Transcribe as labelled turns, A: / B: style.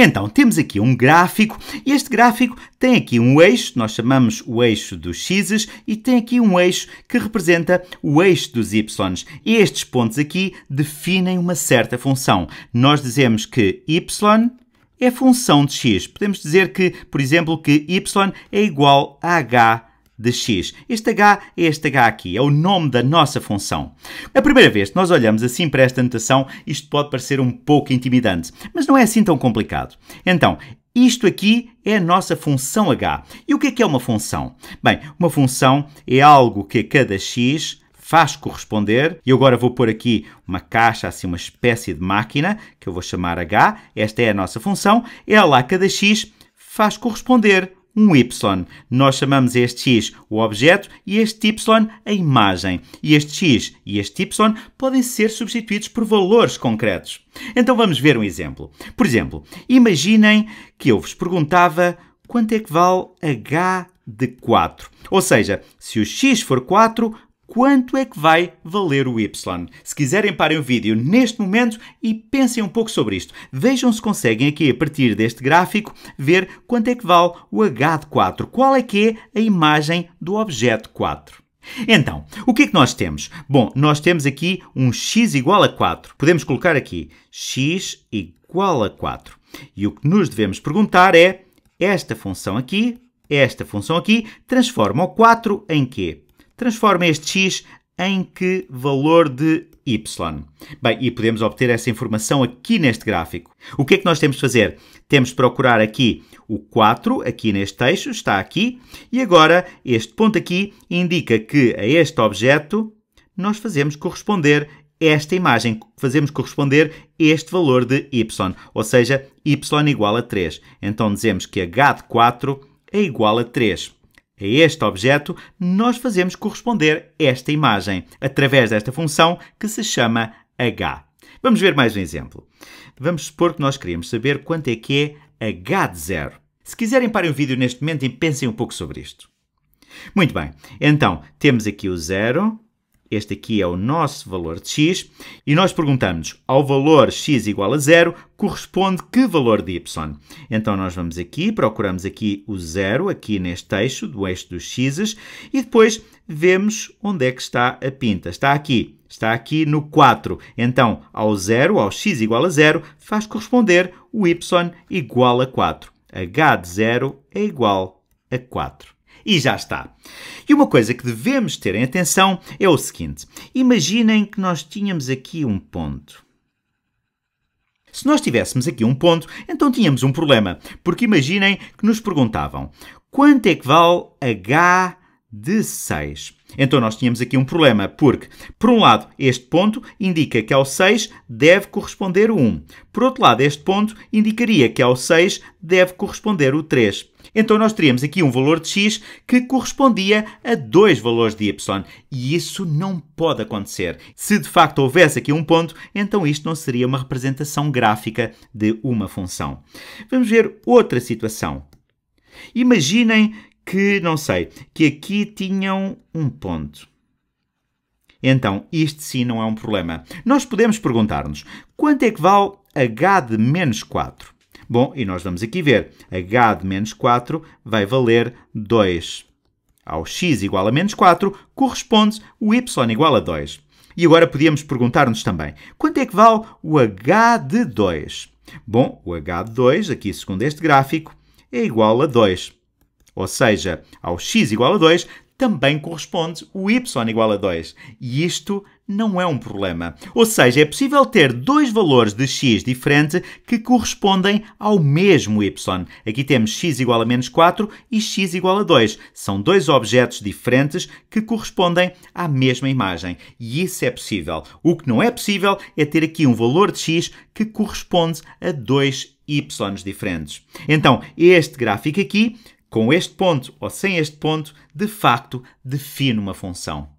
A: Então, temos aqui um gráfico e este gráfico tem aqui um eixo, nós chamamos o eixo dos x's, e tem aqui um eixo que representa o eixo dos y's. E estes pontos aqui definem uma certa função. Nós dizemos que y é função de x. Podemos dizer que, por exemplo, que y é igual a h de x. Este h é este h aqui, é o nome da nossa função. A primeira vez que nós olhamos assim para esta notação, isto pode parecer um pouco intimidante, mas não é assim tão complicado. Então, isto aqui é a nossa função h. E o que é que é uma função? Bem, uma função é algo que a cada x faz corresponder, e agora vou pôr aqui uma caixa, assim uma espécie de máquina, que eu vou chamar h, esta é a nossa função, ela a cada x faz corresponder um y. Nós chamamos este x o objeto e este y a imagem. E este x e este y podem ser substituídos por valores concretos. Então vamos ver um exemplo. Por exemplo, imaginem que eu vos perguntava quanto é que vale h de 4. Ou seja, se o x for 4, quanto é que vai valer o y. Se quiserem, parem o vídeo neste momento e pensem um pouco sobre isto. Vejam se conseguem aqui, a partir deste gráfico, ver quanto é que vale o h de 4. Qual é que é a imagem do objeto 4. Então, o que é que nós temos? Bom, nós temos aqui um x igual a 4. Podemos colocar aqui x igual a 4. E o que nos devemos perguntar é, esta função aqui, esta função aqui, transforma o 4 em quê? Transforma este x em que valor de y? Bem, e podemos obter essa informação aqui neste gráfico. O que é que nós temos de fazer? Temos de procurar aqui o 4, aqui neste eixo, está aqui, e agora este ponto aqui indica que a este objeto nós fazemos corresponder esta imagem, fazemos corresponder este valor de y, ou seja, y igual a 3. Então dizemos que h de 4 é igual a 3. A este objeto, nós fazemos corresponder esta imagem, através desta função que se chama h. Vamos ver mais um exemplo. Vamos supor que nós queremos saber quanto é que é h de zero. Se quiserem, parem o vídeo neste momento e pensem um pouco sobre isto. Muito bem, então temos aqui o zero, este aqui é o nosso valor de x, e nós perguntamos ao valor x igual a zero, corresponde que valor de y? Então nós vamos aqui, procuramos aqui o zero, aqui neste eixo, do eixo dos x's, e depois vemos onde é que está a pinta. Está aqui, está aqui no 4. Então, ao zero, ao x igual a zero, faz corresponder o y igual a 4. h de zero é igual a 4 e já está. E uma coisa que devemos ter em atenção é o seguinte: imaginem que nós tínhamos aqui um ponto. Se nós tivéssemos aqui um ponto, então tínhamos um problema, porque imaginem que nos perguntavam quanto é que vale h de 6. Então nós tínhamos aqui um problema, porque, por um lado, este ponto indica que ao 6 deve corresponder o 1. Por outro lado, este ponto indicaria que ao 6 deve corresponder o 3. Então nós teríamos aqui um valor de x que correspondia a dois valores de y. E isso não pode acontecer. Se de facto houvesse aqui um ponto, então isto não seria uma representação gráfica de uma função. Vamos ver outra situação. Imaginem que, não sei, que aqui tinham um ponto. Então, isto sim não é um problema. Nós podemos perguntar-nos quanto é que vale h de menos 4? Bom, e nós vamos aqui ver. h de menos 4 vai valer 2. Ao x igual a menos 4, corresponde o y igual a 2. E agora podíamos perguntar-nos também, quanto é que vale o h de 2? Bom, o h de 2, aqui segundo este gráfico, é igual a 2 ou seja, ao x igual a 2, também corresponde o y igual a 2. E isto não é um problema. Ou seja, é possível ter dois valores de x diferentes que correspondem ao mesmo y. Aqui temos x igual a menos 4 e x igual a 2. São dois objetos diferentes que correspondem à mesma imagem. E isso é possível. O que não é possível é ter aqui um valor de x que corresponde a dois y's diferentes. Então, este gráfico aqui com este ponto ou sem este ponto, de facto define uma função.